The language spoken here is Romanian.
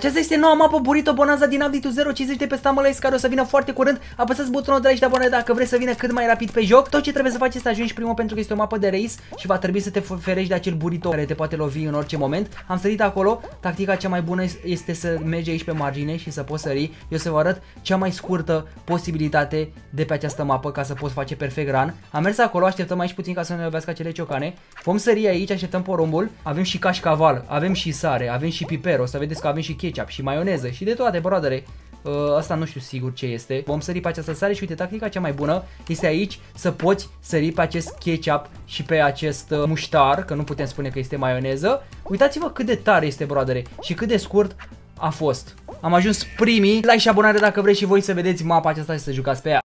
Aceasta este noua mapă Burrito Bonanza din Update 050 de pe Stamalace care o să vină foarte curând. Apăsați butonul de like și de abonare dacă vreți să vină cât mai rapid pe joc. Tot ce trebuie să faci este să ajungi primul pentru că este o mapă de race și va trebui să te ferești de acel burrito care te poate lovi în orice moment. Am sărit acolo. Tactica cea mai bună este să mergi aici pe margine și să poți sări. Eu să vă arăt cea mai scurtă posibilitate de pe această mapă ca să poți face perfect run. Am mers acolo, așteptăm aici puțin ca să ne lovească acele ciocane. Vom sări aici, așteptăm porumbul. Avem și cașcaval, avem și sare, avem și piper. O să vedeți că avem și ketchup și maioneză engleză și de toate, brodere. Uh, asta nu știu sigur ce este. Vom sări pe această sare și uite, tactica cea mai bună este aici să poți sări pe acest ketchup și pe acest uh, muștar, că nu putem spune că este maioneză. Uitați-vă cât de tare este, brodere, și cât de scurt a fost. Am ajuns primii. Like și abonare dacă vreți și voi să vedeți mapa aceasta și să jucați pe ea.